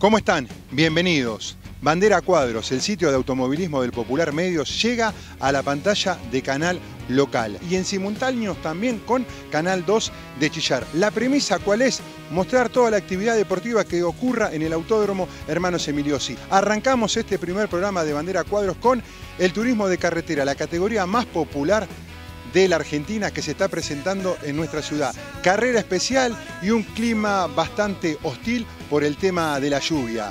¿Cómo están? Bienvenidos. Bandera Cuadros, el sitio de automovilismo del Popular Medios, llega a la pantalla de Canal Local y en simultáneo también con Canal 2 de Chillar. La premisa cuál es? Mostrar toda la actividad deportiva que ocurra en el Autódromo Hermanos Emiliosi. Arrancamos este primer programa de Bandera Cuadros con el turismo de carretera, la categoría más popular de la Argentina que se está presentando en nuestra ciudad. Carrera especial y un clima bastante hostil por el tema de la lluvia.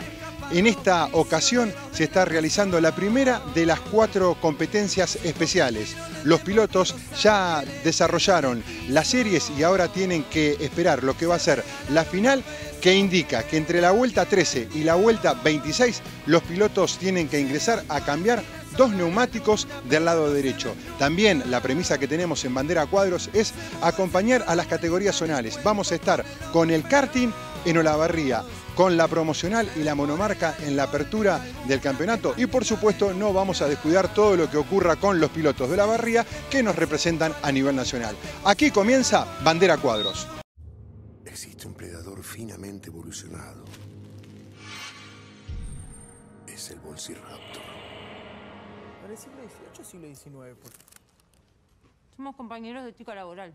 En esta ocasión se está realizando la primera de las cuatro competencias especiales. Los pilotos ya desarrollaron las series y ahora tienen que esperar lo que va a ser la final que indica que entre la vuelta 13 y la vuelta 26 los pilotos tienen que ingresar a cambiar dos neumáticos del lado derecho. También la premisa que tenemos en Bandera Cuadros es acompañar a las categorías zonales. Vamos a estar con el karting en Olavarría, con la promocional y la monomarca en la apertura del campeonato y por supuesto no vamos a descuidar todo lo que ocurra con los pilotos de Olavarría que nos representan a nivel nacional. Aquí comienza Bandera Cuadros. Existe un predador finamente evolucionado. Es el Volciraptor. Para el siglo XVIII o siglo XIX. por- Somos compañeros de ética laboral.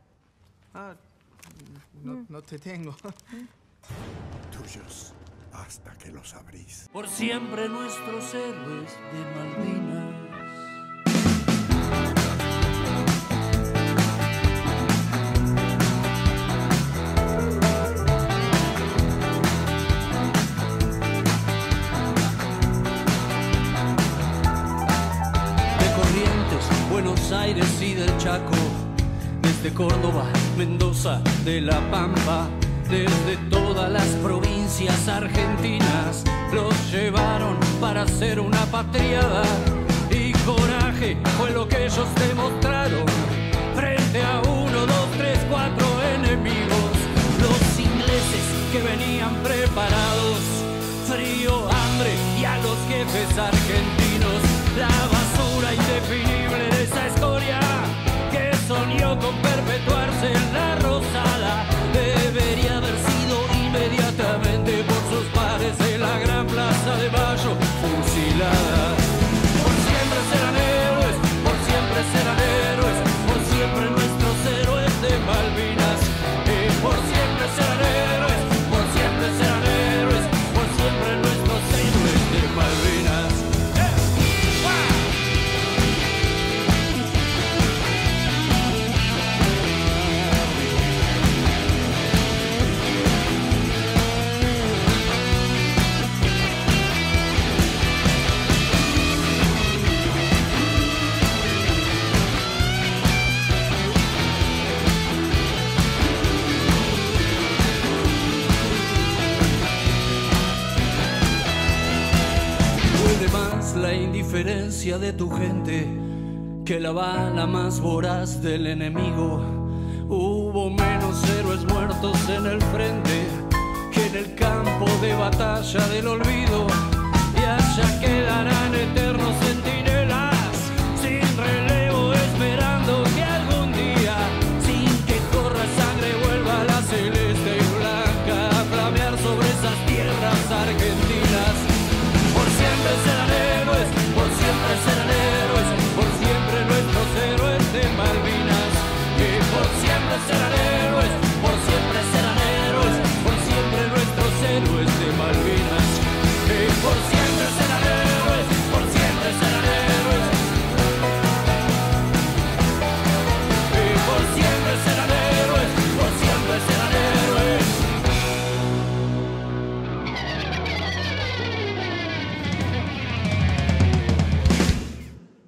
Ah, no, no te tengo. Tuyos hasta que los abrís. por siempre nuestros héroes de Malvinas. Aires y del Chaco, desde Córdoba, Mendoza, de La Pampa, desde todas las provincias argentinas, los llevaron para hacer una patriada y coraje fue lo que ellos demostraron. Frente a uno, dos, tres, cuatro enemigos, los ingleses que venían preparados, frío, hambre y a los jefes argentinos, la de tu gente que la bala más voraz del enemigo. Hubo menos héroes muertos en el frente que en el campo de batalla del olvido. Y allá quedarán eternos centinelas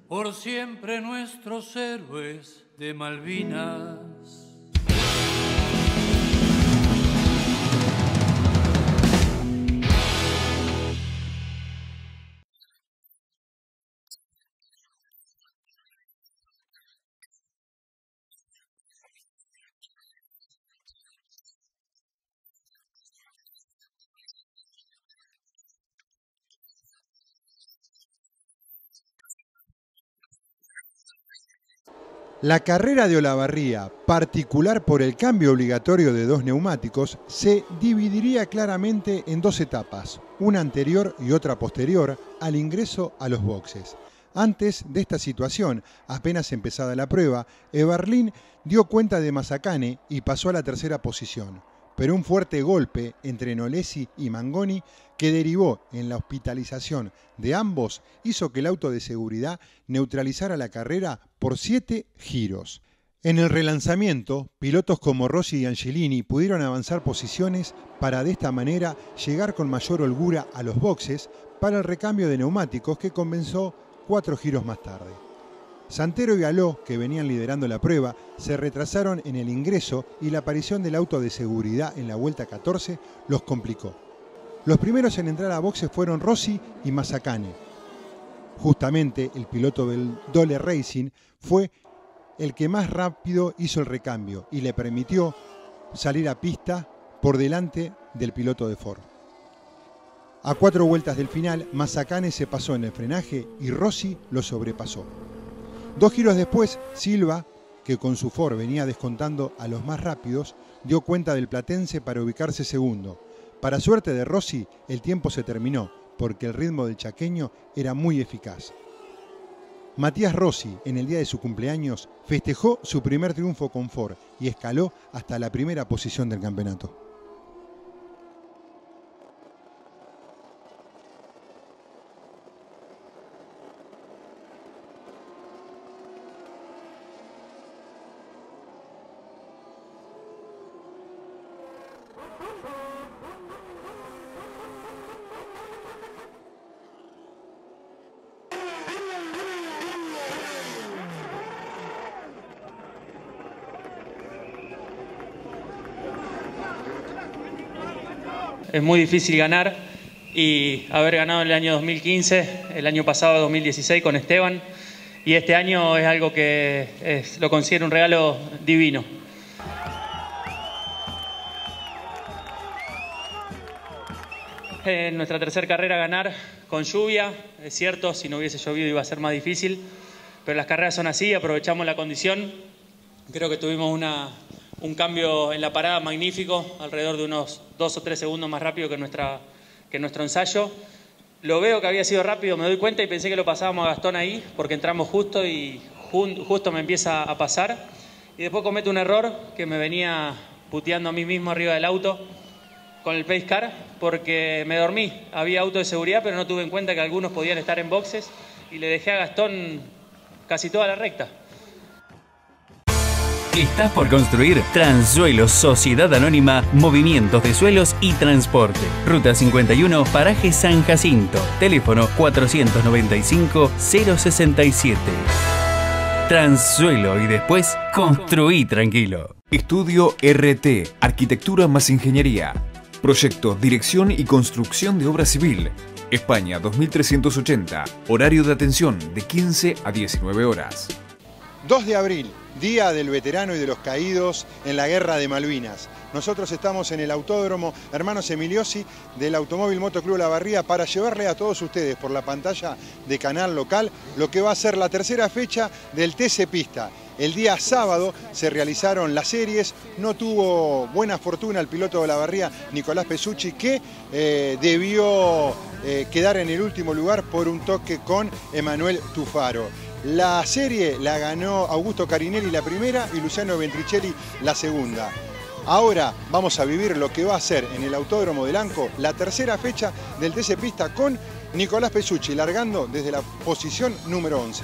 Por siempre nuestros héroes de Malvinas. La carrera de Olavarría, particular por el cambio obligatorio de dos neumáticos, se dividiría claramente en dos etapas, una anterior y otra posterior al ingreso a los boxes. Antes de esta situación, apenas empezada la prueba, Eberlin dio cuenta de Mazacane y pasó a la tercera posición. Pero un fuerte golpe entre Nolesi y Mangoni, que derivó en la hospitalización de ambos, hizo que el auto de seguridad neutralizara la carrera por siete giros. En el relanzamiento, pilotos como Rossi y Angelini pudieron avanzar posiciones para de esta manera llegar con mayor holgura a los boxes para el recambio de neumáticos que comenzó cuatro giros más tarde. Santero y Galó, que venían liderando la prueba, se retrasaron en el ingreso y la aparición del auto de seguridad en la vuelta 14 los complicó. Los primeros en entrar a boxes fueron Rossi y Mazacane. Justamente el piloto del Dole Racing fue el que más rápido hizo el recambio y le permitió salir a pista por delante del piloto de Ford. A cuatro vueltas del final, Mazacane se pasó en el frenaje y Rossi lo sobrepasó. Dos giros después, Silva, que con su Ford venía descontando a los más rápidos, dio cuenta del platense para ubicarse segundo. Para suerte de Rossi, el tiempo se terminó, porque el ritmo del chaqueño era muy eficaz. Matías Rossi, en el día de su cumpleaños, festejó su primer triunfo con Ford y escaló hasta la primera posición del campeonato. Es muy difícil ganar y haber ganado en el año 2015, el año pasado 2016 con Esteban y este año es algo que lo considero un regalo divino. En nuestra tercera carrera ganar con lluvia, es cierto, si no hubiese llovido iba a ser más difícil, pero las carreras son así, aprovechamos la condición. Creo que tuvimos una, un cambio en la parada magnífico, alrededor de unos dos o tres segundos más rápido que, nuestra, que nuestro ensayo. Lo veo que había sido rápido, me doy cuenta y pensé que lo pasábamos a Gastón ahí, porque entramos justo y justo me empieza a pasar. Y después cometo un error que me venía puteando a mí mismo arriba del auto con el pace car, porque me dormí. Había auto de seguridad, pero no tuve en cuenta que algunos podían estar en boxes y le dejé a Gastón casi toda la recta. Estás por construir Transuelos Sociedad Anónima Movimientos de Suelos y Transporte. Ruta 51, Paraje San Jacinto. Teléfono 495-067. Transuelo y después construí tranquilo. Estudio RT, Arquitectura más Ingeniería. Proyecto, Dirección y Construcción de Obra Civil. España 2380. Horario de atención de 15 a 19 horas. 2 de abril, Día del Veterano y de los Caídos en la Guerra de Malvinas. Nosotros estamos en el Autódromo Hermanos Emiliosi del Automóvil Motoclub La Barría para llevarle a todos ustedes por la pantalla de canal local lo que va a ser la tercera fecha del TC Pista. El día sábado se realizaron las series, no tuvo buena fortuna el piloto de la barría Nicolás Pesucci que eh, debió eh, quedar en el último lugar por un toque con Emanuel Tufaro. La serie la ganó Augusto Carinelli la primera y Luciano Ventricelli la segunda. Ahora vamos a vivir lo que va a ser en el Autódromo de Lanco la tercera fecha del TC Pista con Nicolás Pesucci largando desde la posición número 11.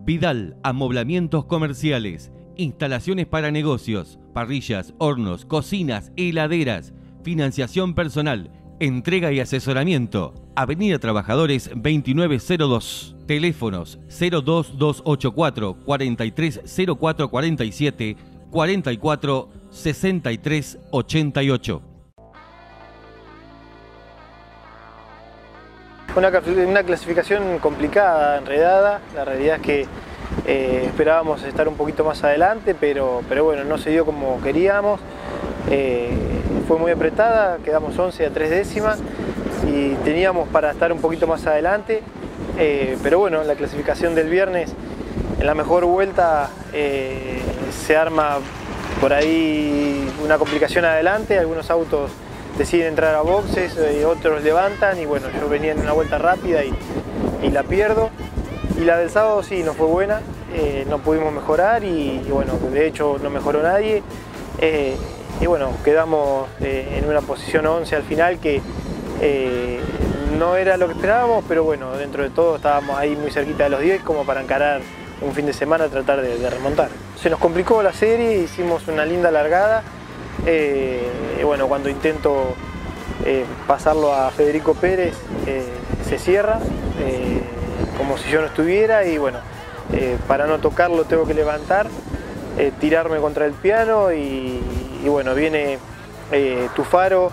Vidal, amoblamientos comerciales, instalaciones para negocios, parrillas, hornos, cocinas, heladeras, financiación personal, entrega y asesoramiento. Avenida Trabajadores 2902. Teléfonos 02284 430447 44 63 88. Una, una clasificación complicada, enredada. La realidad es que eh, esperábamos estar un poquito más adelante, pero, pero bueno, no se dio como queríamos. Eh, fue muy apretada, quedamos 11 a 3 décimas y teníamos para estar un poquito más adelante. Eh, pero bueno, la clasificación del viernes en la mejor vuelta eh, se arma por ahí una complicación adelante, algunos autos deciden entrar a boxes, y eh, otros levantan y bueno, yo venía en una vuelta rápida y, la pierdo. Y la del sábado sí, no fue buena, no pudimos mejorar y, bueno, de hecho no mejoró nadie. Y bueno, quedamos en una posición 11 al final que no era lo que esperábamos, pero bueno, dentro de todo estábamos ahí muy cerquita de los 10 como para encarar un fin de semana tratar de, remontar. Se nos complicó la serie, hicimos una linda largada. Eh, bueno, cuando intento eh, pasarlo a Federico Pérez, eh, se cierra, como si yo no estuviera y bueno, para no tocarlo tengo que levantar, tirarme contra el piano y, y bueno, viene Tufaro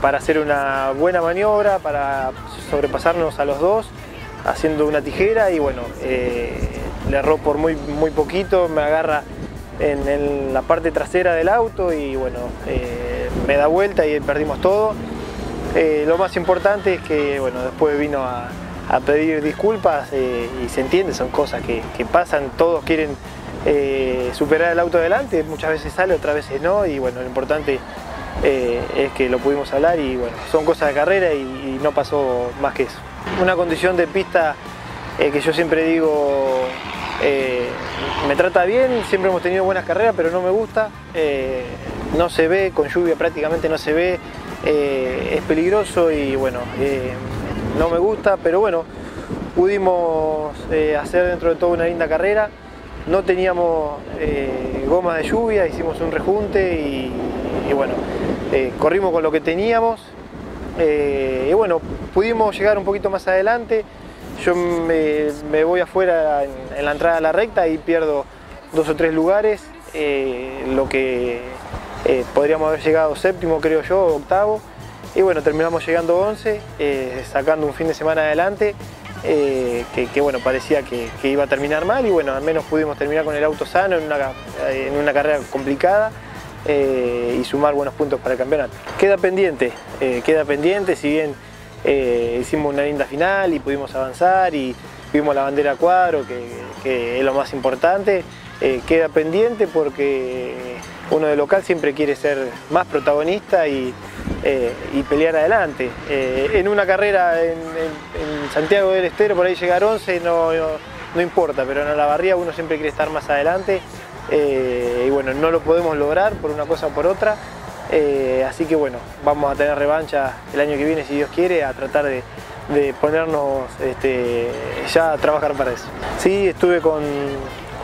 para hacer una buena maniobra, para sobrepasarnos a los dos haciendo una tijera y bueno, eh, le erró por muy, muy poquito, me agarra en, la parte trasera del auto y bueno, eh, me da vuelta y perdimos todo. Eh, lo más importante es que bueno, después vino a, pedir disculpas y se entiende, son cosas que, pasan, todos quieren superar el auto adelante, muchas veces sale, otras veces no y bueno, lo importante es que lo pudimos hablar y bueno, son cosas de carrera y no pasó más que eso. Una condición de pista eh, que yo siempre digo, eh, me trata bien, siempre hemos tenido buenas carreras, pero no me gusta. Eh, no se ve, con lluvia prácticamente no se ve, es peligroso y bueno, no me gusta, pero bueno, pudimos hacer dentro de todo una linda carrera. No teníamos gomas de lluvia, hicimos un rejunte y, bueno, corrimos con lo que teníamos eh, y bueno, pudimos llegar un poquito más adelante. Yo me, voy afuera en, la entrada a la recta y pierdo dos o tres lugares, eh, lo que eh, podríamos haber llegado séptimo, creo yo, octavo. Y bueno, terminamos llegando 11, sacando un fin de semana adelante, que, bueno, parecía que, iba a terminar mal y bueno, al menos pudimos terminar con el auto sano en una, en una carrera complicada. Eh, y sumar buenos puntos para el campeonato. Queda pendiente, eh, queda pendiente, si bien eh, hicimos una linda final y pudimos avanzar y vimos la bandera cuadro, que, es lo más importante, queda pendiente porque uno de local siempre quiere ser más protagonista y, pelear adelante. en una carrera en, Santiago del Estero, por ahí llegar 11 no, no importa, pero en la barría uno siempre quiere estar más adelante eh, y bueno, no lo podemos lograr por una cosa o por otra, eh, así que bueno, vamos a tener revancha el año que viene si Dios quiere, a tratar de, ponernos este, ya a trabajar para eso. Sí, estuve con,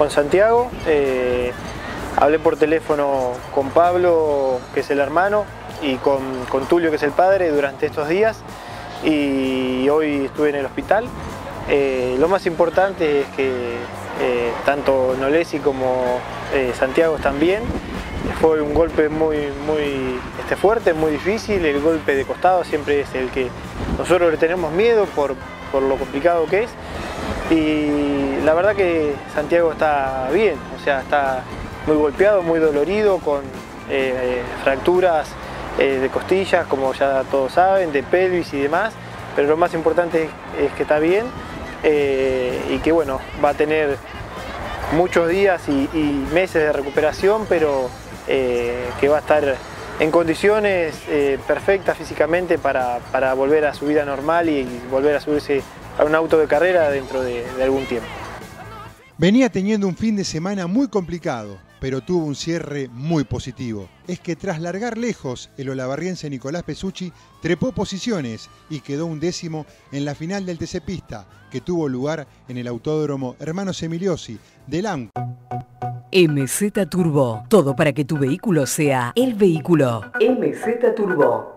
Santiago, eh, hablé por teléfono con Pablo, que es el hermano, y con, con Tulio, que es el padre, durante estos días, y hoy estuve en el hospital. lo más importante es que eh, tanto Nolesi como eh, Santiago están bien. Fue un golpe muy, muy este, fuerte, muy difícil, el golpe de costado siempre es el que nosotros le tenemos miedo por, lo complicado que es. Y la verdad que Santiago está bien, o sea, está muy golpeado, muy dolorido, con eh, de costillas, como ya todos saben, de pelvis y demás, pero lo más importante es que está bien eh, y que bueno, va a tener muchos días y, meses de recuperación, pero eh, que va a estar en condiciones perfectas físicamente para, volver a su vida normal y volver a subirse a un auto de carrera dentro de algún tiempo. Venía teniendo un fin de semana muy complicado, pero tuvo un cierre muy positivo. Es que tras largar lejos, el olavarriense Nicolás Pesucci trepó posiciones y quedó un décimo en la final del TC Pista, que tuvo lugar en el Autódromo Hermanos Emiliosi de LAM. MZ Turbo, todo para que tu vehículo sea el vehículo. MZ Turbo.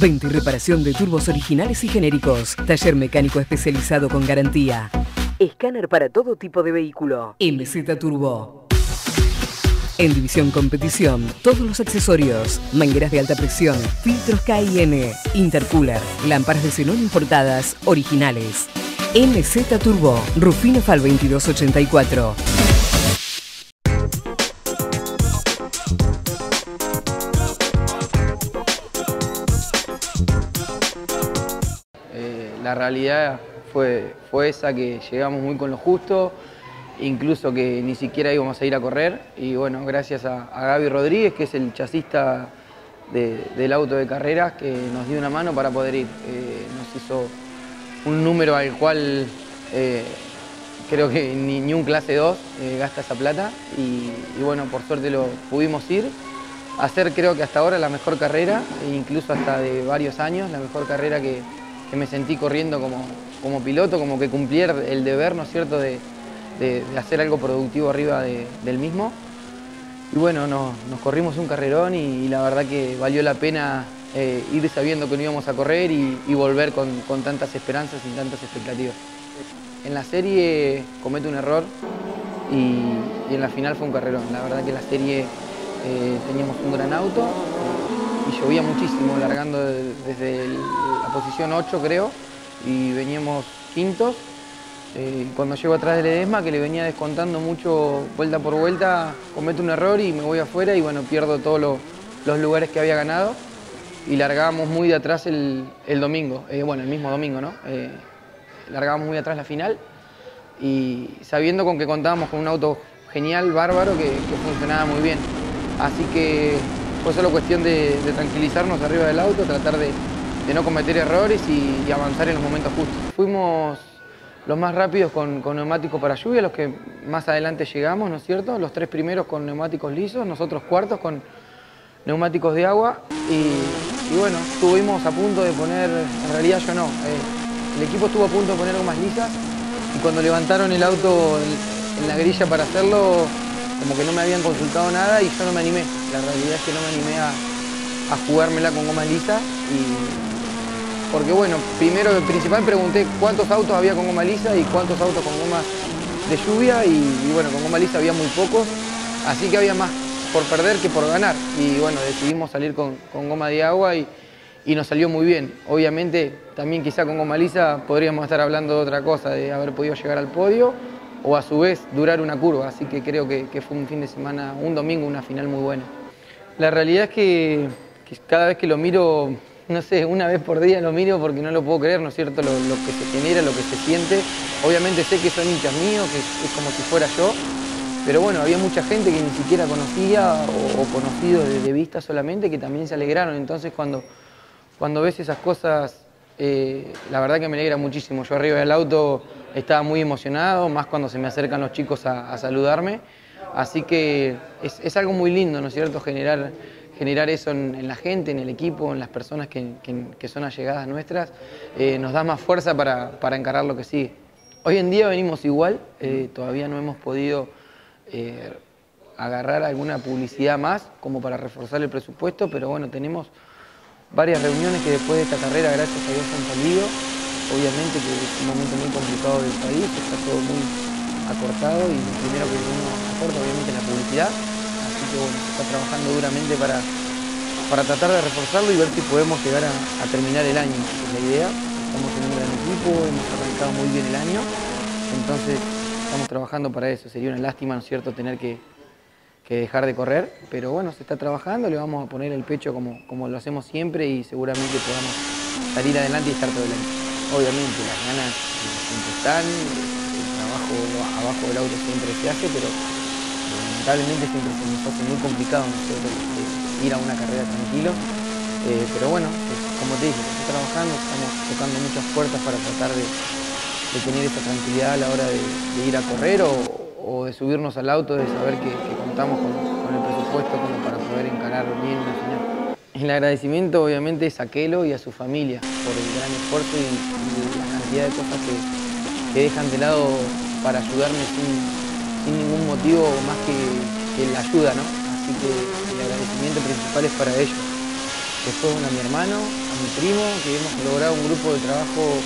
Venta y reparación de turbos originales y genéricos. Taller mecánico especializado con garantía. Escáner para todo tipo de vehículo. MZ Turbo. En División Competición, todos los accesorios, mangueras de alta presión, filtros KIN, intercooler, lámparas de xenón importadas, originales. MZ Turbo, Rufino Fal 2284. Eh, la realidad fue, fue esa, que llegamos muy con lo justo, incluso que ni siquiera íbamos a ir a correr. Y bueno, gracias a, a Gaby Rodríguez, que es el chasista de- del auto de carreras, que nos dio una mano para poder ir. Eh, nos hizo un número al cual eh, creo que ni, ni un clase 2 eh, gasta esa plata. Y, bueno, por suerte lo pudimos ir. Hacer creo que hasta ahora la mejor carrera, e incluso hasta de varios años, la mejor carrera que, que me sentí corriendo como, como piloto, como que cumplir el deber, ¿no es cierto?, de, de- hacer algo productivo arriba de- del mismo. Y bueno, no- nos corrimos un carrerón y, la verdad que valió la pena eh, ir sabiendo que no íbamos a correr y, volver con, tantas esperanzas y tantas expectativas. En la serie comete un error y, en la final fue un carrerón. La verdad que la serie eh, teníamos un gran auto y llovía muchísimo, largando de- desde la posición 8 creo y veníamos quintos. Eh, cuando llego atrás del Edesma, que le venía descontando mucho vuelta por vuelta, cometo un error y me voy afuera y bueno, pierdo todos lo- los lugares que había ganado y largábamos muy de atrás el, domingo, eh, bueno, el mismo domingo, ¿no? Eh, largábamos muy atrás la final y sabiendo con que contábamos con un auto genial, bárbaro, que, funcionaba muy bien. Así que fue solo cuestión de, de tranquilizarnos arriba del auto, tratar de, de no cometer errores y avanzar en los momentos justos. Fuimos los más rápidos con, neumáticos para lluvia, los que más adelante llegamos, ¿no es cierto? Los tres primeros con neumáticos lisos, nosotros cuartos con neumáticos de agua y, bueno, estuvimos a punto de poner, en realidad yo no, eh, el equipo estuvo a punto de poner gomas lisas y cuando levantaron el auto en, la grilla para hacerlo, como que no me habían consultado nada y yo no me animé. La realidad es que no me animé a, jugármela con gomas lisas y porque bueno, primero principal pregunté cuántos autos había con goma lisa y cuántos autos con gomas de lluvia y, bueno, con goma lisa había muy pocos, así que había más por perder que por ganar y bueno, decidimos salir con, con goma de agua y, y nos salió muy bien. Obviamente también quizá con goma lisa podríamos estar hablando de otra cosa, de haber podido llegar al podio o a su vez durar una curva, así que creo que, fue un fin de semana, un domingo, una final muy buena. La realidad es que cada vez que lo miro, no sé, una vez por día lo miro porque no lo puedo creer, ¿no es cierto? Lo, que se genera, lo que se siente. Obviamente sé que son hinchas míos, que es, como si fuera yo, pero bueno, había mucha gente que ni siquiera conocía o, conocido de, vista solamente que también se alegraron. Entonces cuando, cuando ves esas cosas, eh, la verdad que me alegra muchísimo. Yo arriba del auto estaba muy emocionado, más cuando se me acercan los chicos a, a saludarme. Así que es, es algo muy lindo, ¿no es cierto? Generar, generar eso en, la gente, en el equipo, en las personas que, que- que son allegadas nuestras, eh, nos da más fuerza para, para encarar lo que sigue. Hoy en día venimos igual, eh, todavía no hemos podido eh, agarrar alguna publicidad más como para reforzar el presupuesto, pero bueno, tenemos varias reuniones que después de esta carrera, gracias a Dios, han salido. Obviamente que es un momento muy complicado del país, está todo muy acortado y lo primero que uno aporta obviamente es la publicidad. Se está trabajando duramente para, para tratar de reforzarlo y ver si podemos llegar a, terminar el año. Es la idea. Estamos en un gran equipo, hemos arrancado muy bien el año, entonces estamos trabajando para eso. Sería una lástima, ¿no es cierto?, tener que, que dejar de correr, pero bueno, se está trabajando, le vamos a poner el pecho como, como lo hacemos siempre y seguramente podamos salir adelante y estar todo el año. Obviamente las ganas siempre están, el trabajo abajo del auto siempre se hace, pero lamentablemente siempre se nos hace muy complicado eh, ir a una carrera tranquilo. Eh, pero bueno, como te dije, está trabajando, estamos tocando muchas puertas para tratar de, tener esa tranquilidad a la hora de, ir a correr o, de subirnos al auto, de saber que, contamos con, el presupuesto como para poder encarar bien una final. El agradecimiento obviamente es a Kelo y a su familia por el gran esfuerzo y, y la cantidad de cosas que, que dejan de lado para ayudarme sin, sin ningún motivo más que, la ayuda, ¿no? Así que el agradecimiento principal es para ellos. Después a mi hermano, a mi primo, que hemos logrado un grupo de trabajo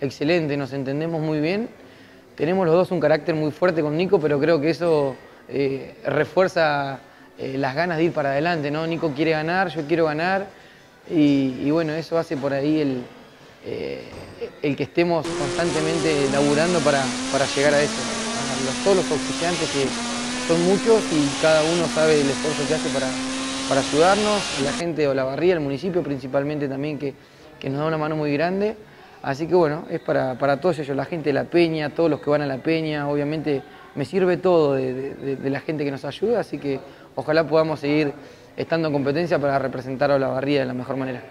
excelente, nos entendemos muy bien. Tenemos los dos un carácter muy fuerte con Nico, pero creo que eso eh, refuerza eh, las ganas de ir para adelante, ¿no? Nico quiere ganar, yo quiero ganar, y, y bueno, eso hace por ahí el, eh, el que estemos constantemente laburando para, para llegar a eso. Los, todos los auspiciantes que son muchos y cada uno sabe el esfuerzo que hace para, para ayudarnos, la gente de Olavarría, el municipio principalmente también que, que nos da una mano muy grande. Así que bueno, es para, para todos ellos, la gente de la peña, todos los que van a la peña, obviamente me sirve todo de, la gente que nos ayuda, así que ojalá podamos seguir estando en competencia para representar a la barría de la mejor manera.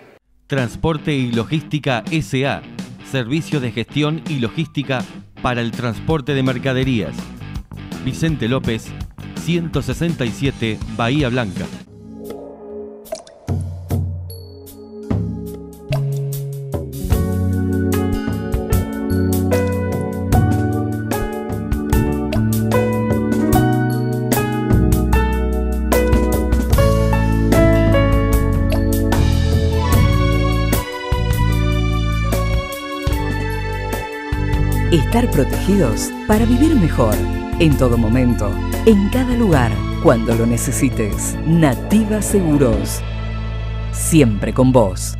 Transporte y Logística SA, servicio de gestión y logística para el transporte de mercaderías. Vicente López, 167 Bahía Blanca. Protegidos para vivir mejor. En todo momento, en cada lugar, cuando lo necesites. Nativa Seguros. Siempre con vos.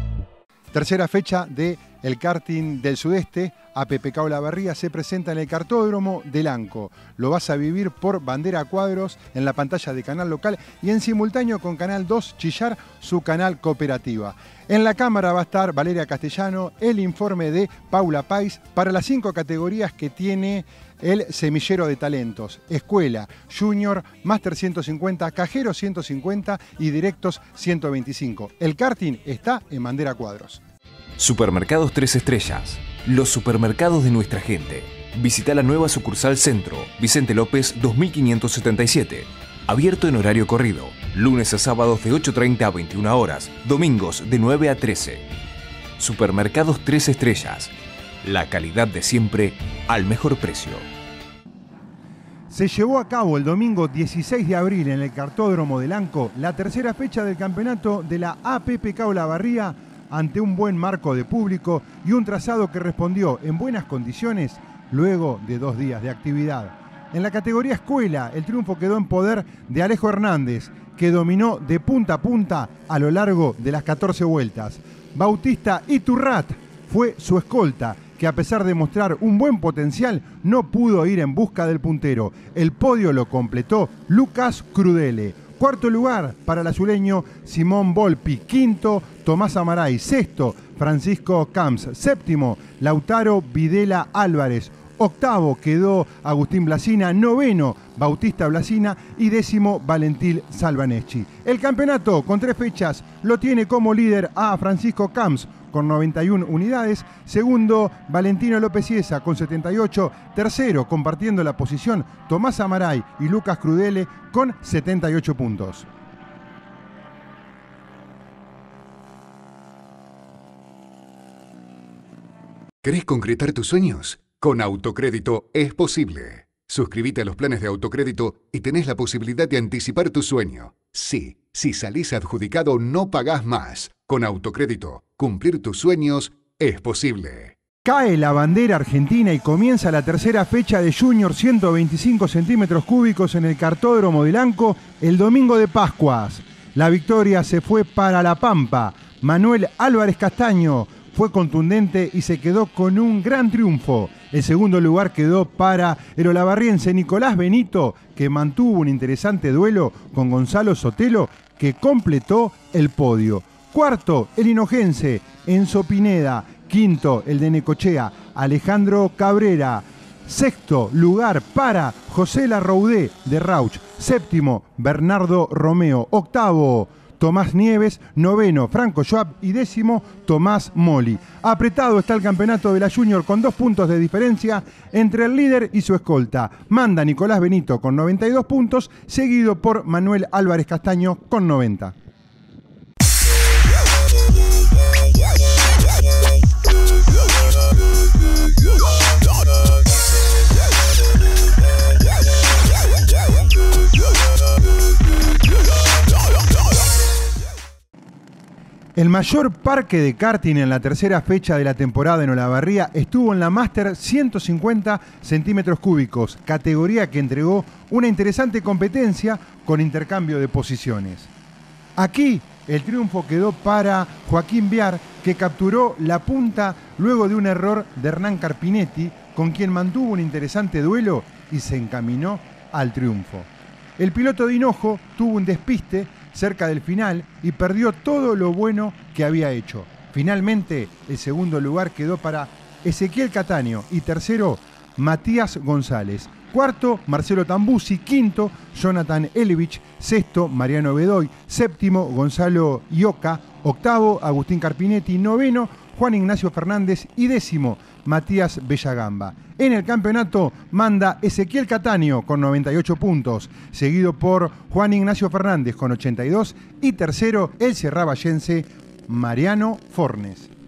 Tercera fecha de el karting del sudeste, APPK Olavarría, se presenta en el cartódromo del Anco. Lo vas a vivir por bandera cuadros en la pantalla de canal local y en simultáneo con Canal 2 Chillar, su canal cooperativa. En la cámara va a estar Valeria Castellano, el informe de Paula Pais para las cinco categorías que tiene el semillero de talentos, escuela, junior, máster 150, cajero 150 y directos 125. El karting está en bandera cuadros. Supermercados Tres Estrellas, los supermercados de nuestra gente. Visita la nueva sucursal Centro, Vicente López 2577. Abierto en horario corrido, lunes a sábados de 8.30 a 21 horas, domingos de 9 a 13. Supermercados Tres Estrellas, la calidad de siempre al mejor precio. Se llevó a cabo el domingo 16 de abril en el cartódromo de Lanco la tercera fecha del campeonato de la APPK Olavarría ante un buen marco de público y un trazado que respondió en buenas condiciones luego de dos días de actividad. En la categoría escuela, el triunfo quedó en poder de Alejo Hernández, que dominó de punta a punta a lo largo de las 14 vueltas. Bautista Iturrat fue su escolta, que a pesar de mostrar un buen potencial, no pudo ir en busca del puntero. El podio lo completó Lucas Crudele. Cuarto lugar para el azuleño Simón Volpi. Quinto, Tomás Amaray. Sexto, Francisco Camps. Séptimo, Lautaro Videla Álvarez. Octavo quedó Agustín Blasina. Noveno, Bautista Blasina. Y décimo, Valentín Salvaneschi. El campeonato con tres fechas lo tiene como líder a Francisco Camps con 91 unidades. Segundo, Valentino López Ciesa con 78. Tercero, compartiendo la posición, Tomás Amaray y Lucas Crudele con 78 puntos. ¿Querés concretar tus sueños? Con Autocrédito es posible. Suscríbete a los planes de autocrédito y tenés la posibilidad de anticipar tu sueño. Sí, si salís adjudicado no pagás más. Con Autocrédito, cumplir tus sueños es posible. Cae la bandera argentina y comienza la tercera fecha de Junior 125 centímetros cúbicos en el cartódromo de el domingo de Pascuas. La victoria se fue para La Pampa. Manuel Álvarez Castaño fue contundente y se quedó con un gran triunfo. El segundo lugar quedó para el olavarriense Nicolás Benito, que mantuvo un interesante duelo con Gonzalo Sotelo, que completó el podio. Cuarto, el hinojense Enzo Pineda. Quinto, el de Necochea, Alejandro Cabrera. Sexto lugar para José Larroudé de Rauch. Séptimo, Bernardo Romeo. Octavo, Tomás Nieves, noveno Franco Schwab y décimo Tomás Moli. Apretado está el campeonato de la Junior con dos puntos de diferencia entre el líder y su escolta. Manda Nicolás Benito con 92 puntos, seguido por Manuel Álvarez Castaño con 90. El mayor parque de karting en la tercera fecha de la temporada en Olavarría estuvo en la Master 150 centímetros cúbicos, categoría que entregó una interesante competencia con intercambio de posiciones. Aquí el triunfo quedó para Joaquín Viar, que capturó la punta luego de un error de Hernán Carpinetti, con quien mantuvo un interesante duelo y se encaminó al triunfo. El piloto de Hinojo tuvo un despiste cerca del final y perdió todo lo bueno que había hecho. Finalmente, el segundo lugar quedó para Ezequiel Cataño y tercero, Matías González. Cuarto, Marcelo Tambusi. Quinto, Jonathan Elevich. Sexto, Mariano Bedoy. Séptimo, Gonzalo Ioca. Octavo, Agustín Carpinetti. Noveno, Juan Ignacio Fernández. Y décimo, Matías Bellagamba. En el campeonato manda Ezequiel Cataño con 98 puntos, seguido por Juan Ignacio Fernández con 82 y tercero el sierravallense Mariano Fornes.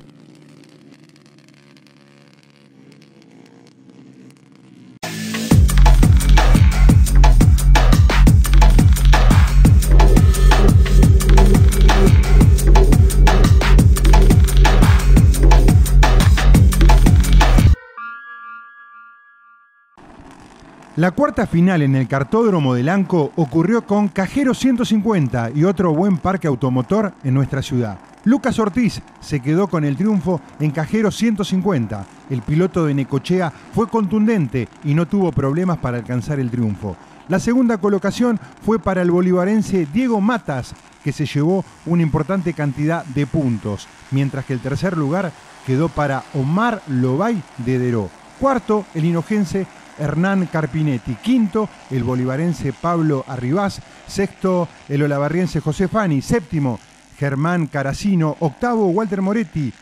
La cuarta final en el cartódromo de Lanco ocurrió con Cajero 150 y otro buen parque automotor en nuestra ciudad. Lucas Ortiz se quedó con el triunfo en Cajero 150. El piloto de Necochea fue contundente y no tuvo problemas para alcanzar el triunfo. La segunda colocación fue para el bolivarense Diego Matas, que se llevó una importante cantidad de puntos, mientras que el tercer lugar quedó para Omar Lobay de Deró. Cuarto, el inojense Hernán Carpinetti. Quinto, el bolivarense Pablo Arribás. Sexto, el olavarriense José Fani. Séptimo, Germán Caracino. Octavo, Walter Moretti.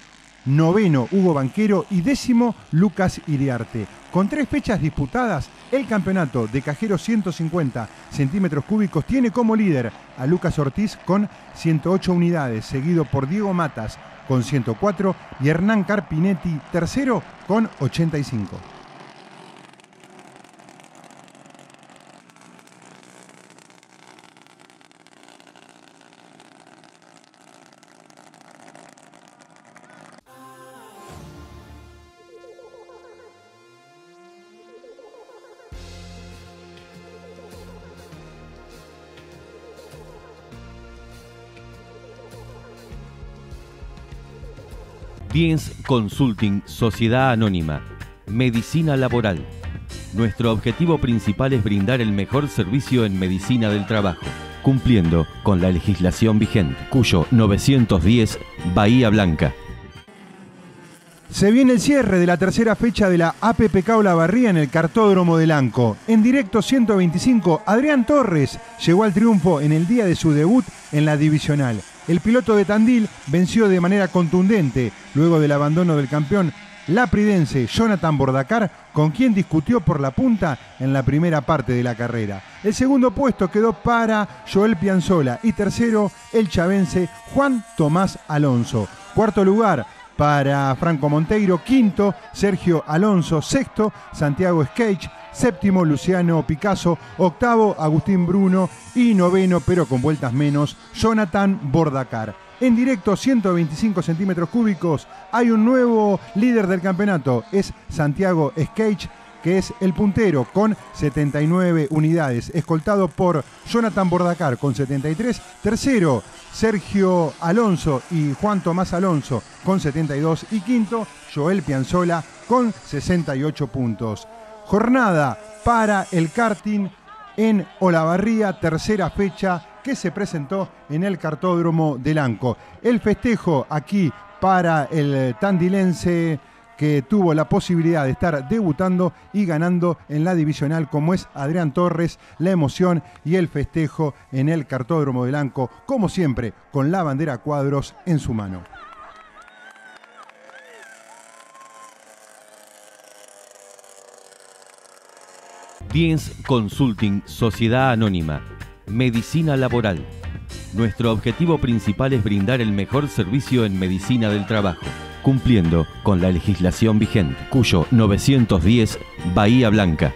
Noveno, Hugo Banquero. Y décimo, Lucas Iriarte. Con tres fechas disputadas, el campeonato de cajero 150 centímetros cúbicos tiene como líder a Lucas Ortiz con 108 unidades, seguido por Diego Matas con 104 y Hernán Carpinetti tercero con 85. Consulting Sociedad Anónima. Medicina Laboral. Nuestro objetivo principal es brindar el mejor servicio en medicina del trabajo, cumpliendo con la legislación vigente, cuyo 910 Bahía Blanca. Se viene el cierre de la tercera fecha de la APPK Olavarría en el cartódromo de Lanco. En directo 125, Adrián Torres llegó al triunfo en el día de su debut en la divisional. El piloto de Tandil venció de manera contundente luego del abandono del campeón lapridense Jonathan Bordacar, con quien discutió por la punta en la primera parte de la carrera. El segundo puesto quedó para Joel Pianzola y tercero el chavense Juan Tomás Alonso. Cuarto lugar para Franco Monteiro, quinto Sergio Alonso, sexto Santiago Sketch, séptimo Luciano Picasso, octavo Agustín Bruno. Y noveno, pero con vueltas menos, Jonathan Bordacar. En directo 125 centímetros cúbicos hay un nuevo líder del campeonato, es Santiago Sketch que es el puntero con 79 unidades, escoltado por Jonathan Bordacar con 73, tercero Sergio Alonso y Juan Tomás Alonso con 72 y quinto Joel Pianzola con 68 puntos. Jornada para el karting en Olavarría, tercera fecha que se presentó en el cartódromo del Anco. El festejo aquí para el tandilense que tuvo la posibilidad de estar debutando y ganando en la divisional como es Adrián Torres, la emoción y el festejo en el cartódromo del Anco, como siempre, con la bandera cuadros en su mano. Biens Consulting Sociedad Anónima. Medicina Laboral. Nuestro objetivo principal es brindar el mejor servicio en medicina del trabajo cumpliendo con la legislación vigente, cuyo 910 Bahía Blanca.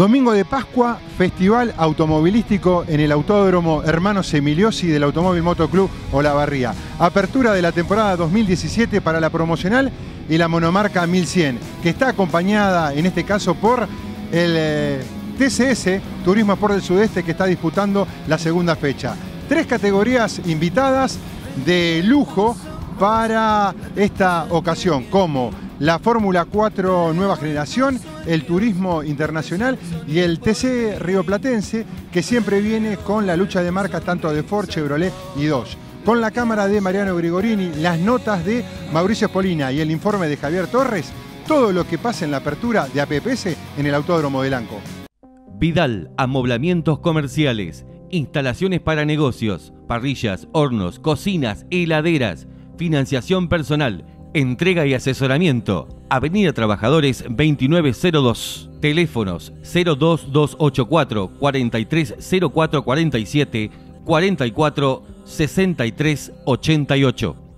Domingo de Pascua, Festival Automovilístico en el Autódromo Hermanos Emiliosi del Automóvil Motoclub Olavarría. Apertura de la temporada 2017 para la promocional y la monomarca 1100, que está acompañada en este caso por el eh, TCS, Turismo Sport del Sudeste, que está disputando la segunda fecha. Tres categorías invitadas de lujo para esta ocasión, como la Fórmula 4 Nueva Generación, el Turismo Internacional y el TC Río Platense, que siempre viene con la lucha de marcas tanto de Ford, Chevrolet y Dodge. Con la cámara de Mariano Grigorini, las notas de Mauricio Polina y el informe de Javier Torres, todo lo que pasa en la apertura de APPS en el Autódromo de Lanco. Vidal, amoblamientos comerciales, instalaciones para negocios, parrillas, hornos, cocinas, heladeras, financiación personal, entrega y asesoramiento. Avenida Trabajadores 2902. Teléfonos 02284 430447 44 63 88.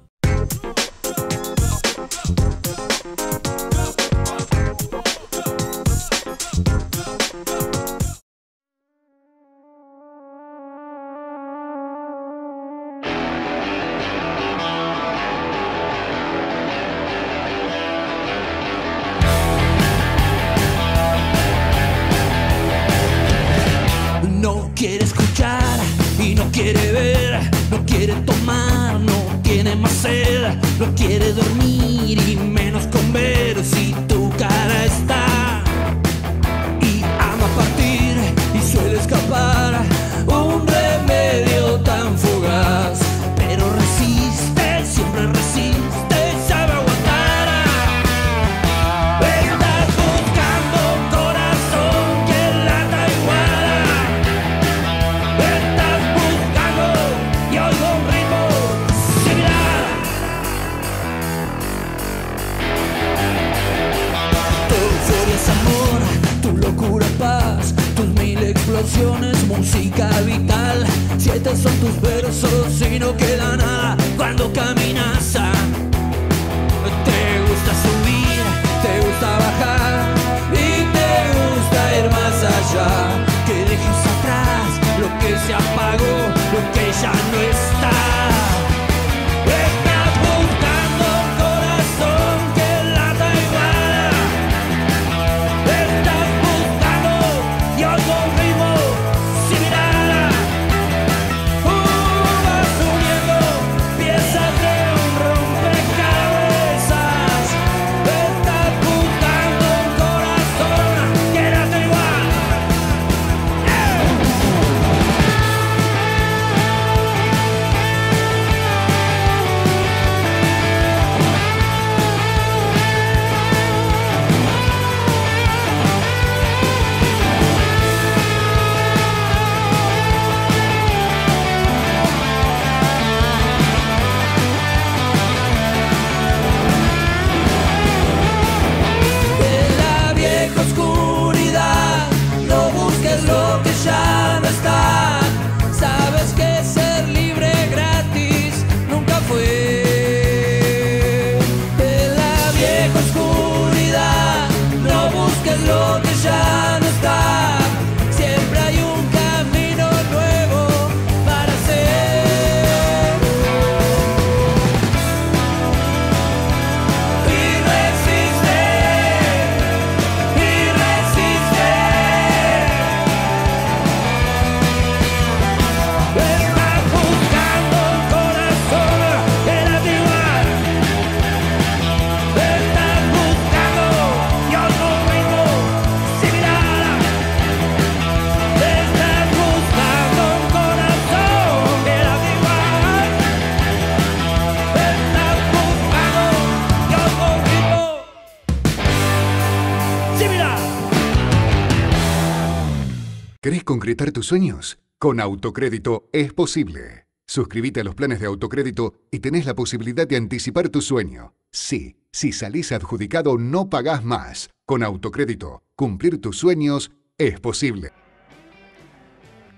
¿Querés concretar tus sueños? Con Autocrédito es posible. Suscríbete a los planes de autocrédito y tenés la posibilidad de anticipar tu sueño. Sí, si salís adjudicado no pagás más. Con Autocrédito, cumplir tus sueños es posible.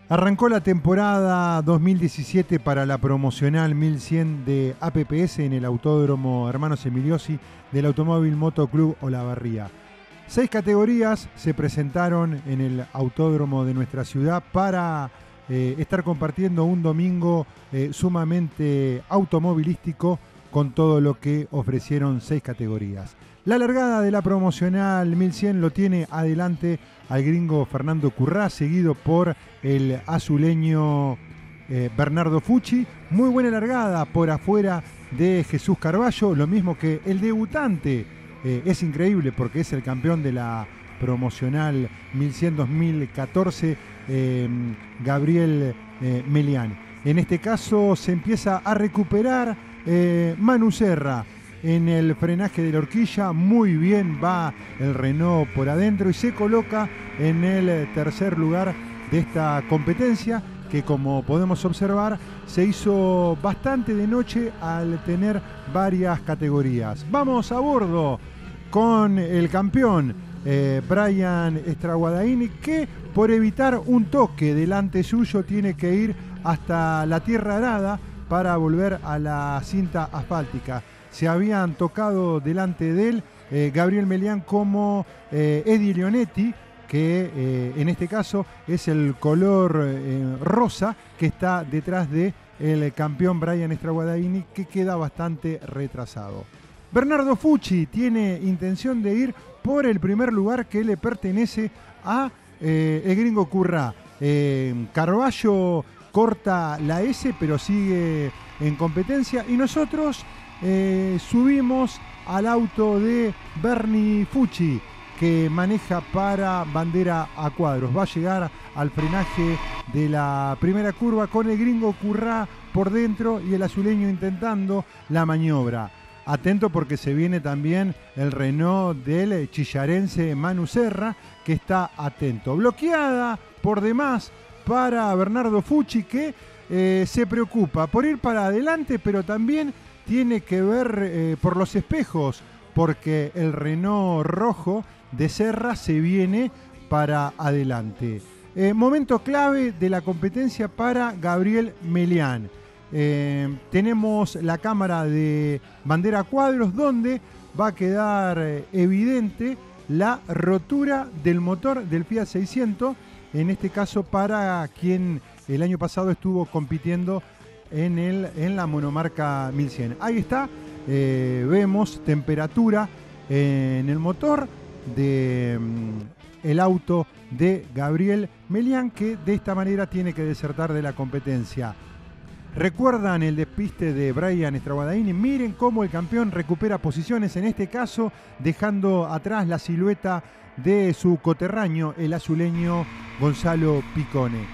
Arrancó la temporada 2017 para la promocional 1100 de APPS en el Autódromo Hermanos Emiliosi del Automóvil Moto Club Olavarría. Seis categorías se presentaron en el autódromo de nuestra ciudad para eh, estar compartiendo un domingo eh, sumamente automovilístico con todo lo que ofrecieron seis categorías. La largada de la promocional 1100 lo tiene adelante al gringo Fernando Currá, seguido por el azuleño eh, Bernardo Fucci. Muy buena largada por afuera de Jesús Carballo, lo mismo que el debutante. Eh, es increíble porque es el campeón de la promocional 1100-2014, eh, Gabriel Melián. En este caso se empieza a recuperar Manu Serra en el frenaje de la horquilla. Muy bien va el Renault por adentro y se coloca en el tercer lugar de esta competencia que como podemos observar se hizo bastante de noche al tener varias categorías. Vamos a bordo con el campeón eh, Brian Estraguadaini que por evitar un toque delante suyo tiene que ir hasta la tierra arada para volver a la cinta asfáltica se habían tocado delante de él eh, Gabriel Melián como eh, Eddie Leonetti, que eh, en este caso es el color rosa que está detrás de el campeón Brian Estraguadaini, que queda bastante retrasado. Bernardo Fucci tiene intención de ir por el primer lugar que le pertenece a el gringo Curra. Carballo corta la S, pero sigue en competencia. Y nosotros eh, subimos al auto de Bernie Fucci que maneja para bandera a cuadros. Va a llegar al frenaje de la primera curva con el gringo Currá por dentro y el azuleño intentando la maniobra. Atento porque se viene también el Renault del chillarense Manu Serra que está atento. Bloqueada por demás para Bernardo Fucci que eh, se preocupa por ir para adelante pero también tiene que ver eh, por los espejos, porque el Renault rojo de Serra se viene para adelante. Eh, momento clave de la competencia para Gabriel Melián. Eh, tenemos la cámara de bandera cuadros donde va a quedar evidente la rotura del motor del Fiat 600, en este caso para quien el año pasado estuvo compitiendo en, el, en la monomarca 1100. Ahí está, eh, vemos temperatura en el motor de mm, el auto de Gabriel Melián que de esta manera tiene que desertar de la competencia. ¿Recuerdan el despiste de Brian Estraguadaini? Miren cómo el campeón recupera posiciones, en este caso dejando atrás la silueta de su coterraño, el azuleño Gonzalo Picone.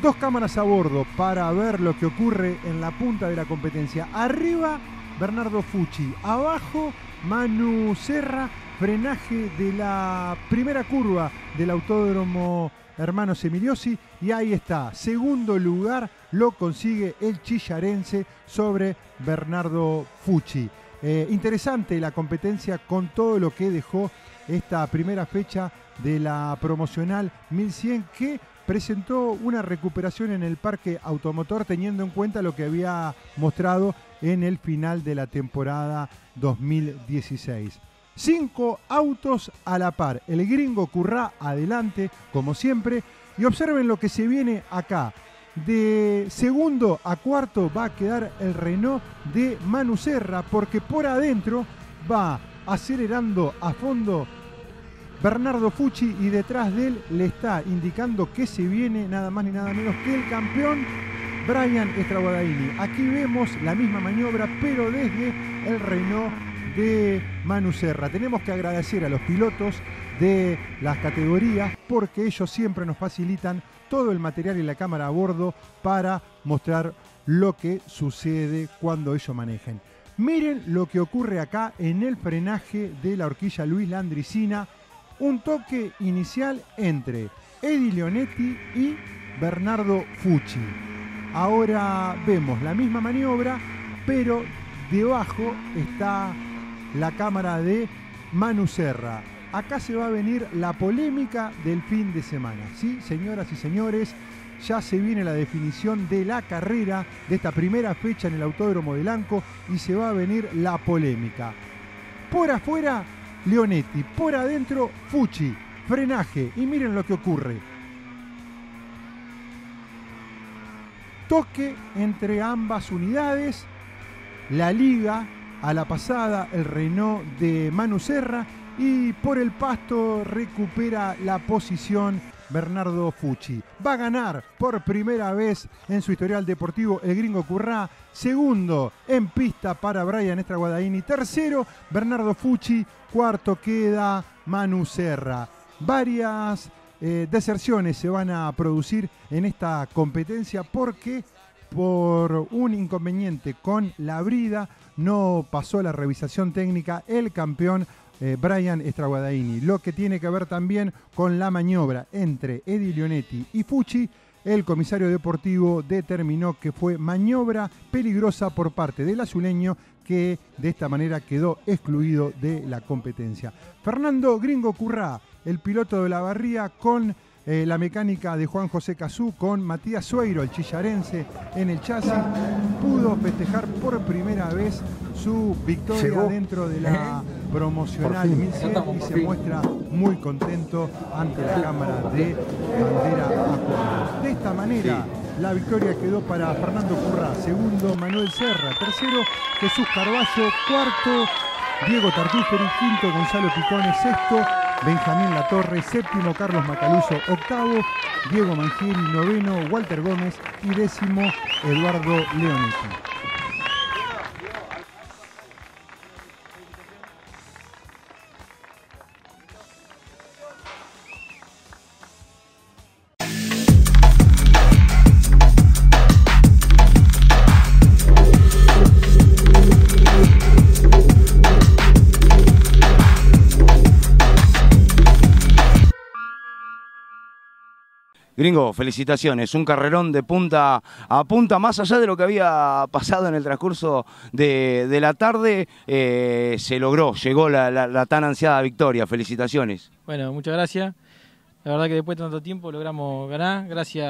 Dos cámaras a bordo para ver lo que ocurre en la punta de la competencia. Arriba, Bernardo Fucci. Abajo, Manu Serra. Frenaje de la primera curva del autódromo Hermanos Emiliosi. Y ahí está. Segundo lugar lo consigue el chillarense sobre Bernardo Fucci. Eh, interesante la competencia con todo lo que dejó esta primera fecha de la promocional 1100 que presentó una recuperación en el parque automotor teniendo en cuenta lo que había mostrado en el final de la temporada 2016. Cinco autos a la par. El gringo Currá adelante, como siempre. Y observen lo que se viene acá. De segundo a cuarto va a quedar el Renault de Manu Serra, porque por adentro va acelerando a fondo Bernardo Fucci y detrás de él le está indicando que se viene nada más ni nada menos que el campeón Brian Estraguadaini. Aquí vemos la misma maniobra pero desde el Renault de Manu Serra. Tenemos que agradecer a los pilotos de las categorías porque ellos siempre nos facilitan todo el material y la cámara a bordo para mostrar lo que sucede cuando ellos manejen. Miren lo que ocurre acá en el frenaje de la horquilla Luis Landricina un toque inicial entre Eddie Leonetti y Bernardo Fucci. Ahora vemos la misma maniobra, pero debajo está la cámara de Manu Serra. Acá se va a venir la polémica del fin de semana. Sí, señoras y señores, ya se viene la definición de la carrera de esta primera fecha en el Autódromo de Lanco y se va a venir la polémica. Por afuera, Leonetti. Por adentro, Fucci. Frenaje. Y miren lo que ocurre. Toque entre ambas unidades. La liga a la pasada el Renault de Manu Serra y por el pasto recupera la posición Bernardo Fucci. Va a ganar por primera vez en su historial deportivo el gringo Currá. Segundo en pista para Brian Estraguadaini. Tercero, Bernardo Fucci. Cuarto queda Manu Serra. Varias eh, deserciones se van a producir en esta competencia porque por un inconveniente con la brida no pasó la revisación técnica el campeón eh, Brian Estraguadaini. Lo que tiene que ver también con la maniobra entre Eddie Leonetti y Fucci. El comisario deportivo determinó que fue maniobra peligrosa por parte del azuleño que de esta manera quedó excluido de la competencia. Fernando Gringo Currá, el piloto de la barría con eh, la mecánica de Juan José Cazú con Matías Sueiro, el chillarense, en el chasis, pudo festejar por primera vez su victoria dentro de la promocional 1100 y se muestra muy contento ante la cámara de bandera a De esta manera, la victoria quedó para Fernando Curra, segundo Manuel Serra, tercero Jesús Carballo, cuarto Diego Tartuferi, quinto Gonzalo Picone, sexto Benjamín Latorre, séptimo Carlos Macaluso, octavo Diego Mangieri, noveno Walter Gómez y décimo Eduardo Leonetti. Gringo, felicitaciones. Un carrerón de punta a punta, más allá de lo que había pasado en el transcurso de, la tarde, eh, se logró, llegó la, tan ansiada victoria. Felicitaciones. Bueno, muchas gracias. La verdad que después de tanto tiempo logramos ganar, gracias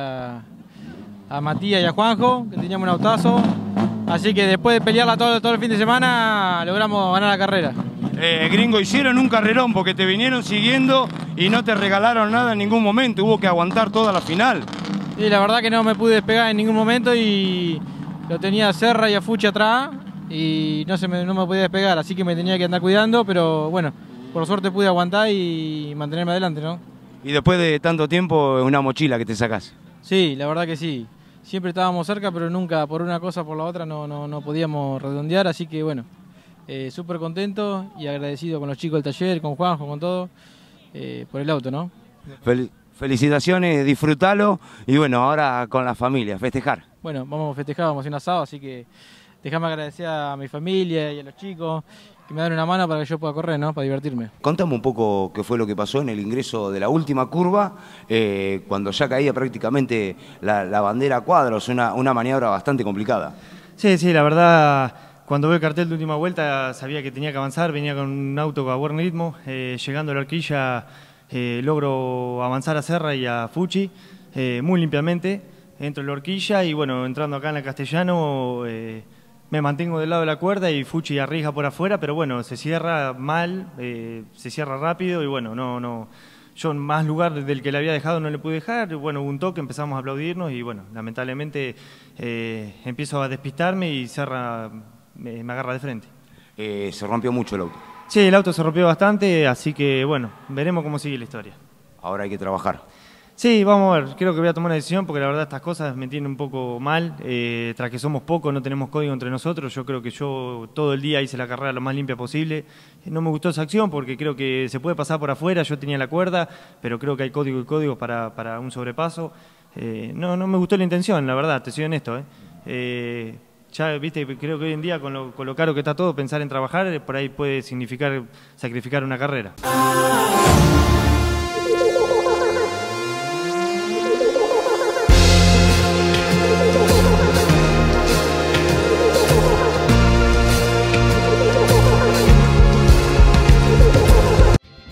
a Matías y a Juanjo, que teníamos un autazo. Así que después de pelearla todo, todo el fin de semana, logramos ganar la carrera. Eh, gringo, hicieron un carrerón porque te vinieron siguiendo y no te regalaron nada en ningún momento, hubo que aguantar toda la final. Sí, la verdad que no me pude despegar en ningún momento y lo tenía a Serra y a Fuchi atrás y no, se me, no me podía despegar, así que me tenía que andar cuidando, pero bueno, por suerte pude aguantar y mantenerme adelante, ¿no? Y después de tanto tiempo, una mochila que te sacas. Sí, la verdad que sí. Siempre estábamos cerca, pero nunca por una cosa o por la otra no, no, no podíamos redondear, así que bueno, eh, súper contento y agradecido con los chicos del taller, con Juanjo, con todo, eh, por el auto, ¿no? felicitaciones, disfrútalo y bueno, ahora con la familia, festejar. Bueno, vamos a festejar, vamos a hacer un asado, así que déjame agradecer a mi familia y a los chicos que me dan una mano para que yo pueda correr, ¿no? Para divertirme. Contame un poco qué fue lo que pasó en el ingreso de la última curva, eh, cuando ya caía prácticamente la, bandera a cuadros, una, una maniobra bastante complicada. Sí, sí, la verdad cuando veo el cartel de última vuelta sabía que tenía que avanzar, venía con un auto a buen ritmo, eh, llegando a la horquilla eh, logro avanzar a Serra y a Fuchi eh, muy limpiamente, entro en la horquilla y bueno, entrando acá en el castellano me mantengo del lado de la cuerda y Fuchi arriesga por afuera, pero bueno, se cierra mal, se cierra rápido y bueno, no, no, yo más lugar del que le había dejado no le pude dejar, bueno, un toque, empezamos a aplaudirnos y bueno, lamentablemente empiezo a despistarme y Serra me, agarra de frente. Eh, se rompió mucho el auto. Sí, el auto se rompió bastante, así que bueno, veremos cómo sigue la historia. Ahora hay que trabajar. Sí, vamos a ver, creo que voy a tomar una decisión porque la verdad estas cosas me tienen un poco mal. Eh, tras que somos pocos, no tenemos código entre nosotros. Yo creo que yo todo el día hice la carrera lo más limpia posible. No me gustó esa acción porque creo que se puede pasar por afuera. Yo tenía la cuerda, pero creo que hay código y código para, para un sobrepaso. Eh, no, no me gustó la intención, la verdad, te soy honesto. Eh, ya, viste, creo que hoy en día con lo, caro que está todo, pensar en trabajar eh, por ahí puede significar sacrificar una carrera.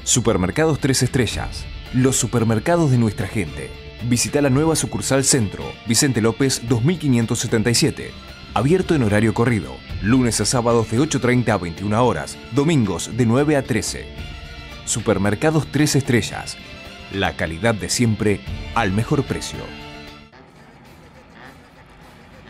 Supermercados Tres Estrellas, los supermercados de nuestra gente. Visita la nueva sucursal Centro, Vicente López 2577 Abierto en horario corrido, lunes a sábados de 8.30 a 21 horas, domingos de 9 a 13. Supermercados 3 estrellas. La calidad de siempre al mejor precio.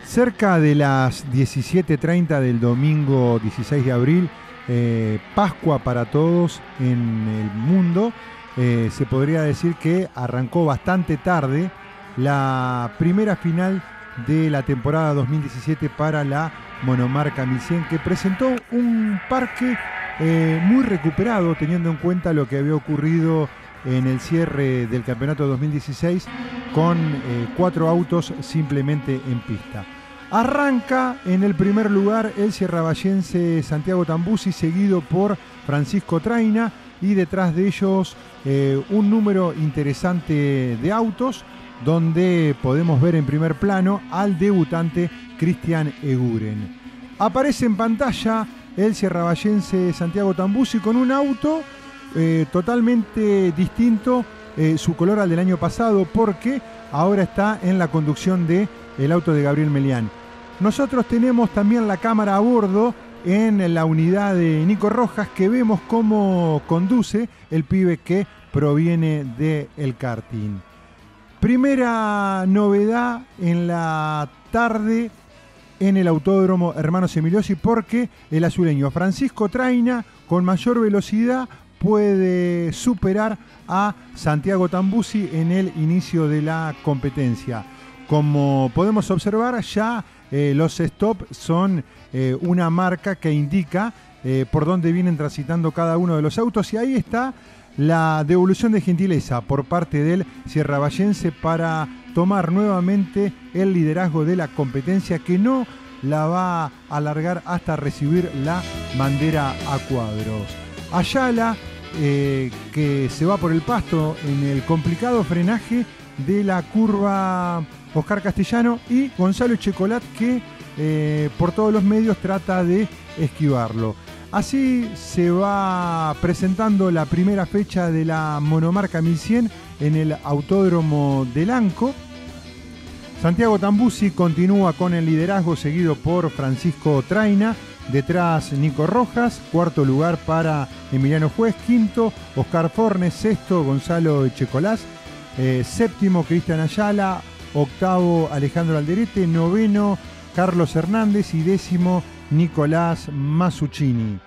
Cerca de las 17.30 del domingo 16 de abril, eh, Pascua para todos en el mundo, eh, se podría decir que arrancó bastante tarde la primera final de la temporada 2017 para la monomarca 1100 que presentó un parque eh, muy recuperado teniendo en cuenta lo que había ocurrido en el cierre del campeonato 2016 con cuatro autos simplemente en pista. Arranca en el primer lugar el sierravallense Santiago Tambusi, seguido por Francisco Traina y detrás de ellos eh, un número interesante de autos donde podemos ver en primer plano al debutante Cristian Eguren. Aparece en pantalla el sierravallense Santiago Tambusi con un auto eh, totalmente distinto eh, su color al del año pasado porque ahora está en la conducción de el auto de Gabriel Melián. Nosotros tenemos también la cámara a bordo en la unidad de Nico Rojas que vemos cómo conduce el pibe que proviene del el karting. Primera novedad en la tarde en el Autódromo Hermanos Emiliosi porque el azuleño Francisco Traina con mayor velocidad puede superar a Santiago Tambusi en el inicio de la competencia. Como podemos observar, ya eh, los stop son eh, una marca que indica eh, por dónde vienen transitando cada uno de los autos y ahí está la devolución de gentileza por parte del Sierravallense para tomar nuevamente el liderazgo de la competencia que no la va a alargar hasta recibir la bandera a cuadros. Ayala, que se va por el pasto en el complicado frenaje de la curva Oscar Castellano y Gonzalo Checolat que eh, por todos los medios trata de esquivarlo. Así se va presentando la primera fecha de la monomarca 1100 en el Autódromo de Lanco. Santiago Tambusi continúa con el liderazgo seguido por Francisco Traina, detrás Nico Rojas, cuarto lugar para Emiliano Juez, quinto Oscar Fornes, sexto Gonzalo Checolás, eh, séptimo Cristian Ayala, octavo Alejandro Alderete, noveno Carlos Hernández. Y décimo Nicolás Masuccini.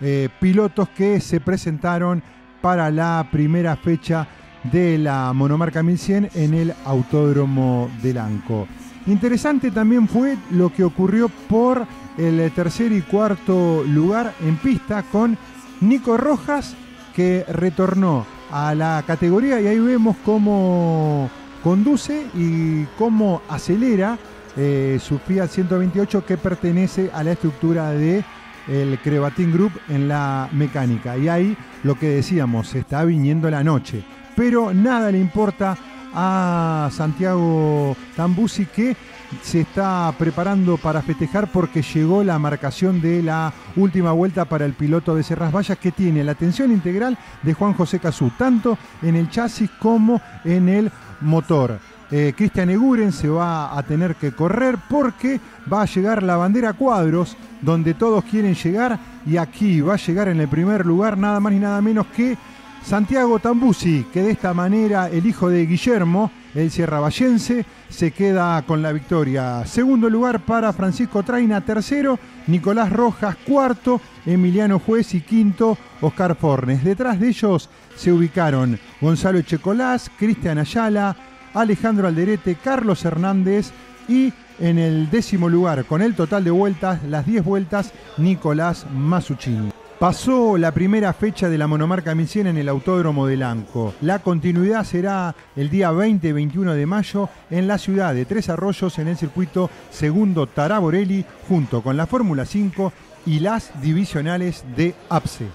Eh, pilotos que se presentaron para la primera fecha de la monomarca 1100 en el Autódromo de Lanco. Interesante también fue lo que ocurrió por el tercer y cuarto lugar en pista con Nico Rojas que retornó a la categoría y ahí vemos cómo conduce y cómo acelera eh, su Fiat 128 que pertenece a la estructura de el Crevatin Group en la mecánica. Y ahí lo que decíamos, está viniendo la noche. Pero nada le importa a Santiago Tambusi que se está preparando para festejar porque llegó la marcación de la última vuelta para el piloto de Serras Vallas que tiene la atención integral de Juan José Cazú, tanto en el chasis como en el motor. Eh, Cristian Eguren se va a tener que correr porque va a llegar la bandera cuadros donde todos quieren llegar y aquí va a llegar en el primer lugar nada más ni nada menos que Santiago Tambusi, que de esta manera el hijo de Guillermo, el sierravallense, se queda con la victoria. Segundo lugar para Francisco Traina, tercero, Nicolás Rojas, cuarto, Emiliano Juez y quinto, Oscar Fornes. Detrás de ellos se ubicaron Gonzalo Checolás, Cristian Ayala, Alejandro Alderete, Carlos Hernández y en el décimo lugar, con el total de vueltas, las 10 vueltas, Nicolás Masuccini. Pasó la primera fecha de la monomarca 1100 en el Autódromo de Lanco. La continuidad será el día 20 y 21 de mayo en la ciudad de Tres Arroyos en el circuito segundo Taraborelli junto con la Fórmula 5 y las divisionales de APSE.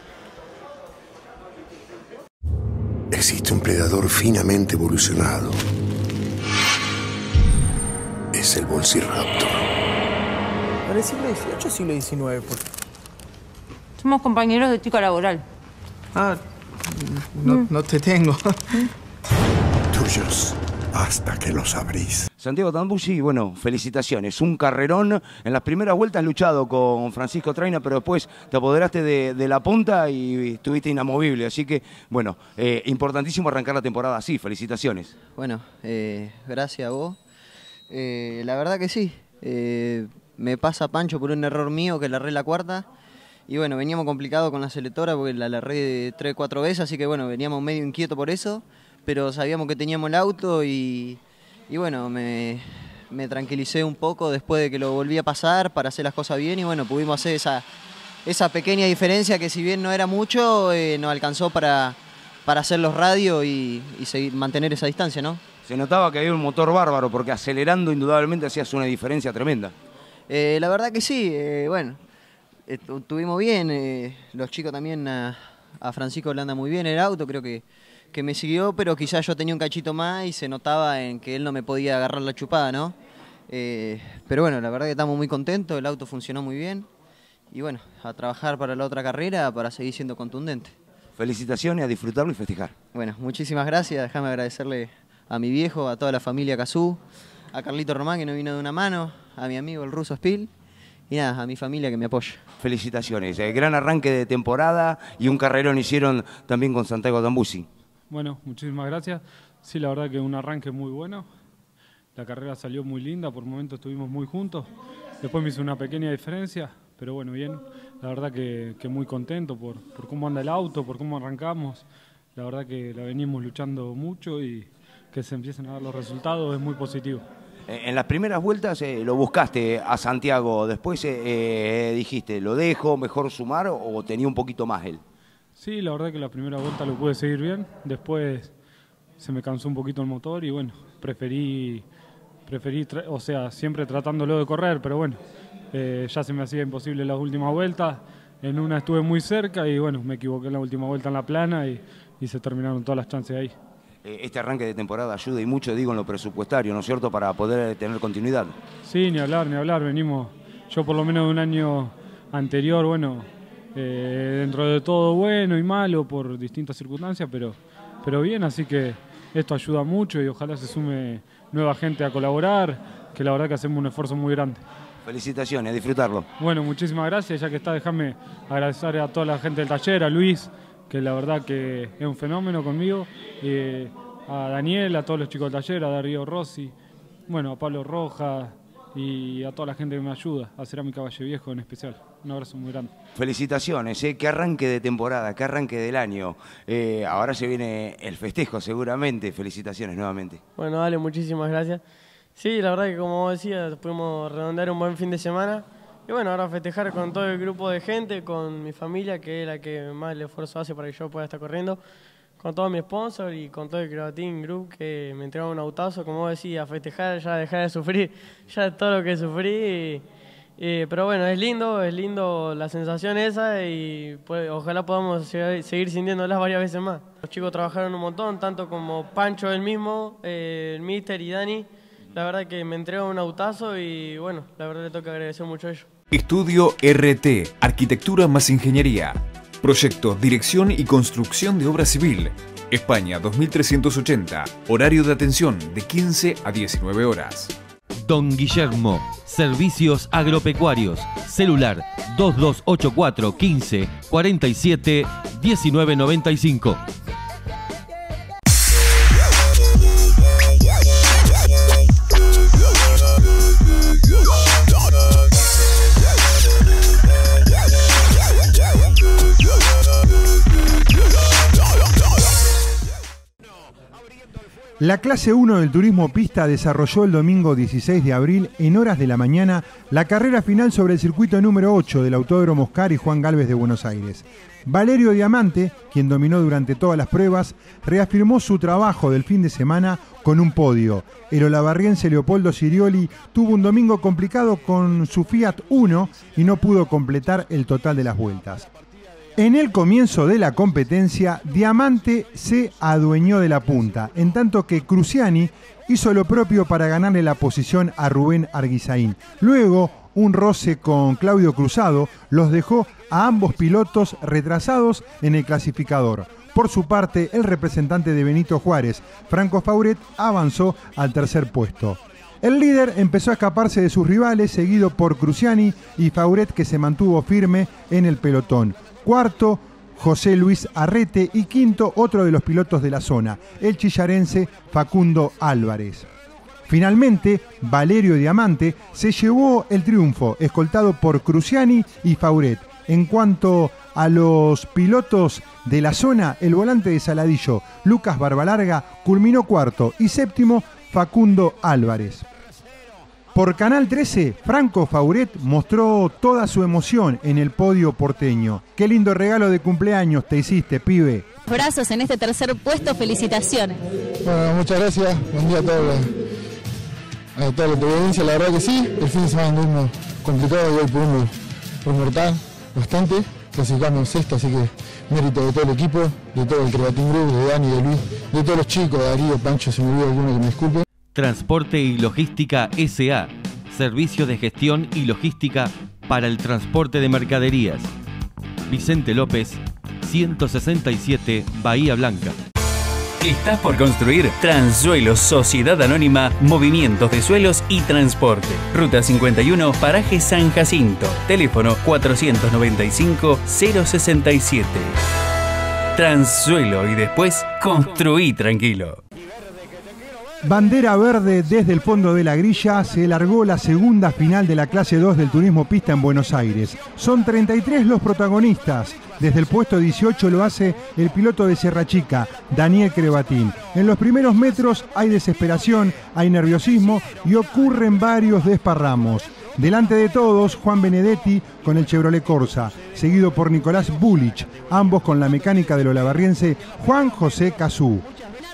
Existe un predador finamente evolucionado. Es el Volciraptor. ¿Para el siglo XVIII o siglo XIX? Somos compañeros de ética laboral. Ah, no, no te tengo. Tuyos hasta que los abrís. Santiago Tambucci, bueno, felicitaciones. Un carrerón. En las primeras vueltas luchado con Francisco Traina, pero después te apoderaste de, la punta y estuviste inamovible. Así que, bueno, eh, importantísimo arrancar la temporada así. Felicitaciones. Bueno, eh, gracias a vos. Eh, la verdad que sí, Eh, me pasa Pancho por un error mío que le erré la cuarta. Y bueno, veníamos complicados con la selectora porque la erré tres, cuatro veces, así que bueno, veníamos medio inquietos por eso. Pero sabíamos que teníamos el auto y, y bueno, me, me tranquilicé un poco después de que lo volví a pasar para hacer las cosas bien y bueno, pudimos hacer esa, esa pequeña diferencia que si bien no era mucho, eh, nos alcanzó para, para hacer los radios y, y seguir, mantener esa distancia, ¿no? Se notaba que había un motor bárbaro porque acelerando indudablemente hacías una diferencia tremenda. Eh, la verdad que sí, eh, bueno, estuvimos bien, eh, los chicos también, a, a, Francisco le anda muy bien el auto, creo que, que me siguió, pero quizás yo tenía un cachito más y se notaba en que él no me podía agarrar la chupada, ¿no? Eh, pero bueno, la verdad que estamos muy contentos, el auto funcionó muy bien y bueno, a trabajar para la otra carrera para seguir siendo contundente. Felicitaciones, a disfrutarlo y festejar. Bueno, muchísimas gracias, déjame agradecerle a mi viejo, a toda la familia Cazú, a Carlito Román que nos vino de una mano, a mi amigo el ruso Spill y nada, a mi familia que me apoya. Felicitaciones, eh, gran arranque de temporada y un carrerón hicieron también con Santiago Dambusi. Bueno, muchísimas gracias. Sí, la verdad que un arranque muy bueno. La carrera salió muy linda, por momentos estuvimos muy juntos. Después me hizo una pequeña diferencia, pero bueno, bien. La verdad que, que muy contento por, por, cómo anda el auto, por cómo arrancamos. La verdad que la venimos luchando mucho y que se empiecen a dar los resultados es muy positivo. En las primeras vueltas eh, lo buscaste a Santiago, después eh, eh, dijiste, ¿lo dejo, mejor sumar o tenía un poquito más él? Sí, la verdad que la primera vuelta lo pude seguir bien, después se me cansó un poquito el motor y bueno, preferí, preferí o sea, siempre tratándolo de correr, pero bueno, ya se me hacía imposible las últimas vueltas, en una estuve muy cerca y bueno, me equivoqué en la última vuelta en la plana y, y se terminaron todas las chances ahí. Este arranque de temporada ayuda y mucho, digo, en lo presupuestario, ¿no es cierto?, para poder tener continuidad. Sí, ni hablar, ni hablar, venimos, yo por lo menos de un año anterior, bueno, eh, dentro de todo bueno y malo por distintas circunstancias, pero, pero bien, así que esto ayuda mucho y ojalá se sume nueva gente a colaborar, que la verdad que hacemos un esfuerzo muy grande. Felicitaciones, a disfrutarlo. Bueno, muchísimas gracias, ya que está, déjame agradecer a toda la gente del taller, a Luis, que la verdad que es un fenómeno conmigo, eh, a Daniel, a todos los chicos del taller, a Darío Rossi, bueno, a Pablo Rojas y a toda la gente que me ayuda, a Cerámica Valle Viejo en especial. Un abrazo muy grande. Felicitaciones, ¿eh? qué arranque de temporada, qué arranque del año. Eh, ahora se viene el festejo seguramente. Felicitaciones nuevamente. Bueno, dale, muchísimas gracias. Sí, la verdad que como vos decías, pudimos redondear un buen fin de semana. Y bueno, ahora festejar con todo el grupo de gente, con mi familia, que es la que más el esfuerzo hace para que yo pueda estar corriendo, con todo mi sponsor y con todo el Creatin Group que me entregaron un autazo, como vos decías, festejar, ya dejar de sufrir, ya todo lo que sufrí. Y, eh, pero bueno, es lindo, es lindo la sensación esa y pues, ojalá podamos seguir sintiéndolas varias veces más. Los chicos trabajaron un montón, tanto como Pancho el mismo, eh, el Mister y Dani. La verdad que me entregó un autazo y bueno, la verdad le toca agradecer mucho a ellos. Estudio RT, Arquitectura más Ingeniería. Proyecto Dirección y Construcción de Obra Civil. España 2380. Horario de atención de 15 a 19 horas. Don Guillermo, Servicios Agropecuarios, celular 2284 15 47 1995. La clase 1 del turismo pista desarrolló el domingo 16 de abril en horas de la mañana la carrera final sobre el circuito número 8 del Autódromo Oscar y Juan Galvez de Buenos Aires. Valerio Diamante, quien dominó durante todas las pruebas, reafirmó su trabajo del fin de semana con un podio. El olavarriense Leopoldo Sirioli tuvo un domingo complicado con su Fiat 1 y no pudo completar el total de las vueltas. En el comienzo de la competencia, Diamante se adueñó de la punta, en tanto que Cruciani hizo lo propio para ganarle la posición a Rubén Arguizaín. Luego, un roce con Claudio Cruzado los dejó a ambos pilotos retrasados en el clasificador. Por su parte, el representante de Benito Juárez, Franco Fauret, avanzó al tercer puesto. El líder empezó a escaparse de sus rivales, seguido por Cruciani y Fauret, que se mantuvo firme en el pelotón. Cuarto, José Luis Arrete y quinto, otro de los pilotos de la zona, el chillarense Facundo Álvarez. Finalmente, Valerio Diamante se llevó el triunfo, escoltado por Cruciani y Fauret. En cuanto a los pilotos de la zona, el volante de Saladillo, Lucas Barbalarga, culminó cuarto y séptimo Facundo Álvarez. Por Canal 13, Franco Fauret mostró toda su emoción en el podio porteño. Qué lindo regalo de cumpleaños te hiciste, pibe. Brazos en este tercer puesto, felicitaciones. Bueno, muchas gracias. Buen día a todos a toda la televidencia. La verdad que sí, el fin de semana anduvimos complicado y hoy pudimos mortal bastante. Clasificamos sexto, así que mérito de todo el equipo, de todo el Creatín Group, de Dani, de Luis, de todos los chicos, de Darío, Pancho, si me olvido alguno que me disculpe. Transporte y Logística SA, servicio de gestión y logística para el transporte de mercaderías. Vicente López, 167 Bahía Blanca. Estás por construir Transuelos Sociedad Anónima Movimientos de Suelos y Transporte. Ruta 51, Paraje San Jacinto. Teléfono 495-067. Transuelo y después construí tranquilo. Bandera verde desde el fondo de la grilla se largó la segunda final de la clase 2 del turismo pista en Buenos Aires. Son 33 los protagonistas. Desde el puesto 18 lo hace el piloto de Sierra Chica, Daniel Crebatín. En los primeros metros hay desesperación, hay nerviosismo y ocurren varios desparramos. Delante de todos, Juan Benedetti con el Chevrolet Corsa, seguido por Nicolás Bulich, ambos con la mecánica del olavarriense Juan José Cazú.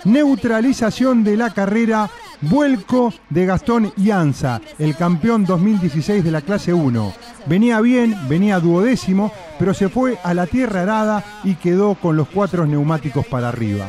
Neutralización de la carrera, vuelco de Gastón Ianza, el campeón 2016 de la clase 1. Venía bien, venía duodécimo, pero se fue a la tierra arada y quedó con los cuatro neumáticos para arriba.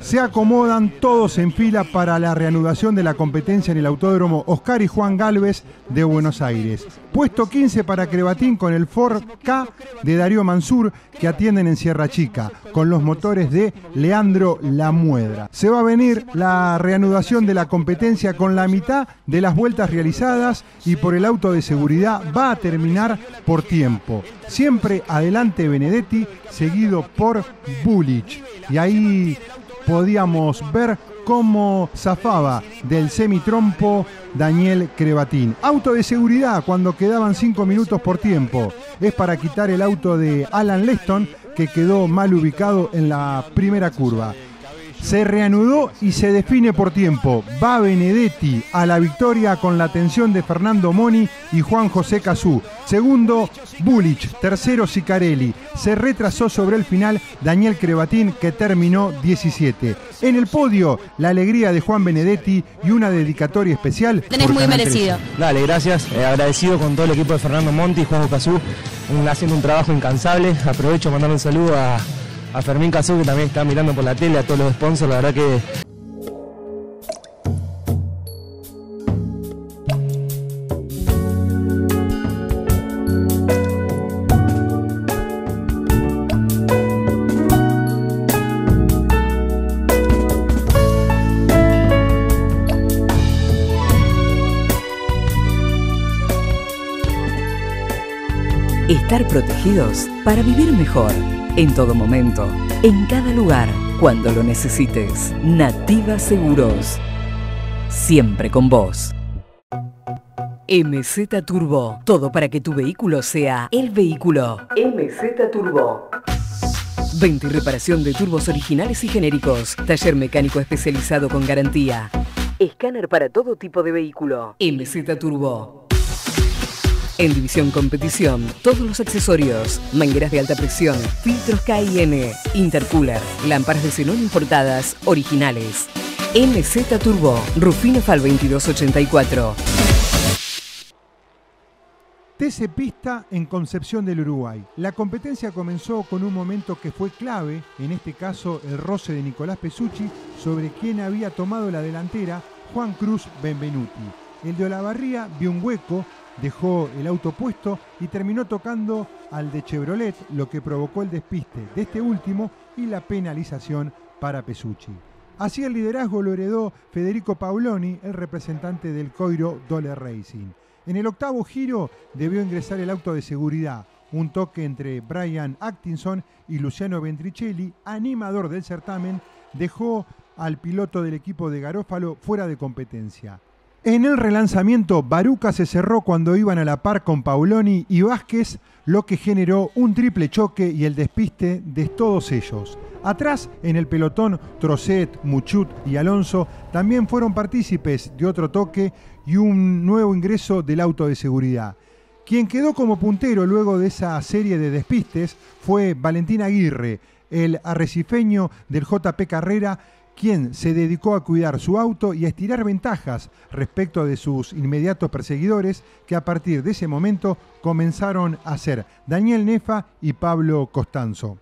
Se acomodan todos en fila para la reanudación de la competencia en el Autódromo Oscar y Juan Galvez de Buenos Aires. Puesto 15 para Crebatín con el Ford K de Darío Mansur que atienden en Sierra Chica, con los motores de Leandro Lamuedra. Se va a venir la reanudación de la competencia con la mitad de las vueltas realizadas y por el auto de seguridad va a terminar por tiempo. Siempre adelante Benedetti, seguido por Bullich. Y ahí podíamos ver cómo zafaba del semitrompo Daniel Crebatín. Auto de seguridad cuando quedaban cinco minutos por tiempo. Es para quitar el auto de Alan Leston que quedó mal ubicado en la primera curva se reanudó y se define por tiempo. Va Benedetti a la victoria con la atención de Fernando Moni y Juan José Cazú. Segundo, Bulich. Tercero, Sicarelli. Se retrasó sobre el final Daniel Crebatín que terminó 17. En el podio, la alegría de Juan Benedetti y una dedicatoria especial. Tenés muy merecido. Dale, gracias. Eh, agradecido con todo el equipo de Fernando Monti y Juan Cazú. Haciendo un trabajo incansable. Aprovecho para mandar un saludo a a Fermín Cazú que también está mirando por la tele, a todos los sponsors, la verdad que Estar protegidos para vivir mejor en todo momento, en cada lugar, cuando lo necesites. Nativa Seguros. Siempre con vos. MZ Turbo. Todo para que tu vehículo sea el vehículo. MZ Turbo. 20 reparación de turbos originales y genéricos. Taller mecánico especializado con garantía. Escáner para todo tipo de vehículo. MZ Turbo. En División Competición, todos los accesorios, mangueras de alta presión, filtros KIN, intercooler, lámparas de xenón importadas, originales. MZ Turbo, Rufino Fal 2284. TC Pista en Concepción del Uruguay. La competencia comenzó con un momento que fue clave, en este caso el roce de Nicolás Pesucci, sobre quien había tomado la delantera Juan Cruz Benvenuti. El de Olavarría vio un hueco dejó el auto puesto y terminó tocando al de Chevrolet, lo que provocó el despiste de este último y la penalización para Pesucci. Así el liderazgo lo heredó Federico Paoloni, el representante del Coiro Dollar Racing. En el octavo giro debió ingresar el auto de seguridad, un toque entre Brian Atkinson y Luciano Ventricelli, animador del certamen, dejó al piloto del equipo de Garófalo fuera de competencia. En el relanzamiento, Baruca se cerró cuando iban a la par con Pauloni y Vázquez, lo que generó un triple choque y el despiste de todos ellos. Atrás, en el pelotón, Trocet, Muchut y Alonso también fueron partícipes de otro toque y un nuevo ingreso del auto de seguridad. Quien quedó como puntero luego de esa serie de despistes fue Valentín Aguirre, el arrecifeño del JP Carrera, quien se dedicó a cuidar su auto y a estirar ventajas respecto de sus inmediatos perseguidores, que a partir de ese momento comenzaron a ser Daniel Nefa y Pablo Costanzo.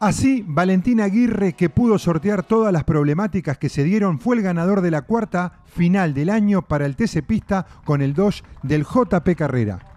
Así, Valentín Aguirre, que pudo sortear todas las problemáticas que se dieron, fue el ganador de la cuarta final del año para el TC Pista con el Dodge del JP Carrera.